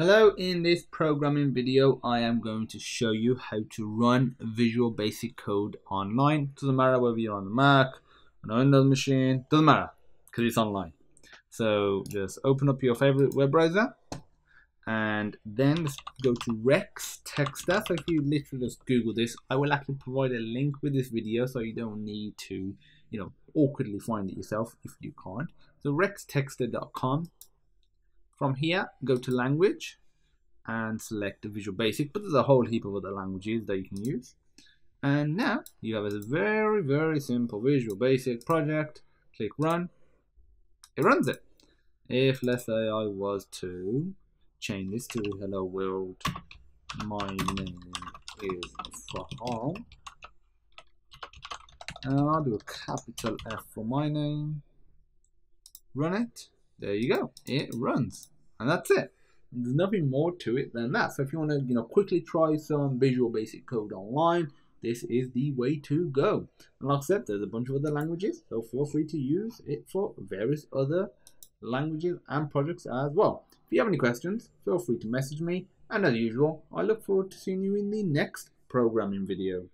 Hello, in this programming video I am going to show you how to run Visual Basic Code online. Doesn't matter whether you're on the Mac, on a Windows machine, doesn't matter because it's online. So just open up your favorite web browser and then go to Rextester. So if you literally just Google this, I will actually provide a link with this video so you don't need to, you know, awkwardly find it yourself if you can't. So rextester.com from here, go to language and select Visual Basic, but there's a whole heap of other languages that you can use. And now you have a very, very simple Visual Basic project. Click Run. It runs it. If, let's say, I was to change this to Hello World, my name is Frahaan. And I'll do a capital F for my name. Run it there you go. It runs. And that's it. There's nothing more to it than that. So if you want to, you know, quickly try some Visual Basic Code online, this is the way to go. And like I said, there's a bunch of other languages, so feel free to use it for various other languages and projects as well. If you have any questions, feel free to message me. And as usual, I look forward to seeing you in the next programming video.